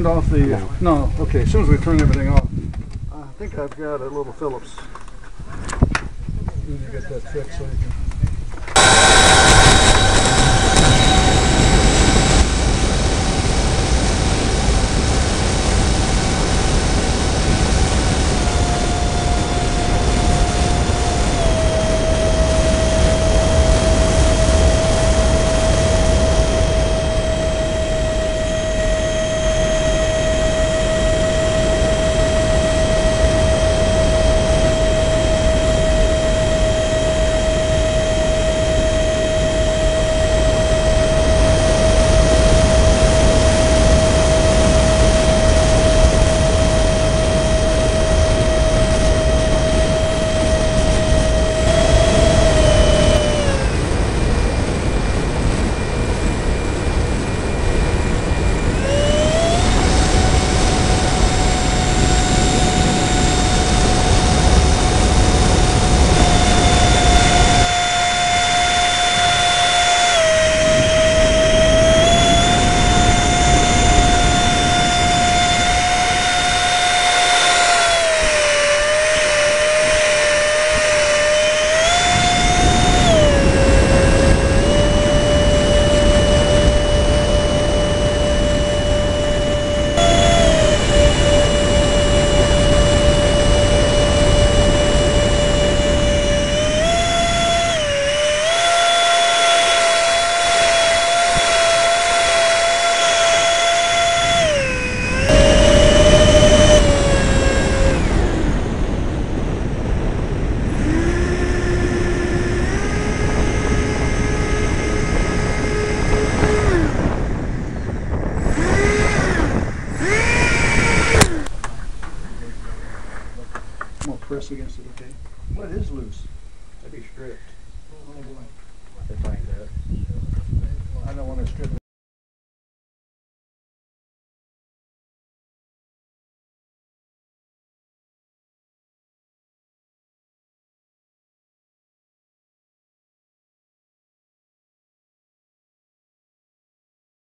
Turned off the, No. no, okay, as soon as we turn everything off, I think I've got a little Phillips. You get that fixed so you can. Press against it, okay? What is loose? That'd be stripped. Oh boy. Find that. I don't wanna strip it.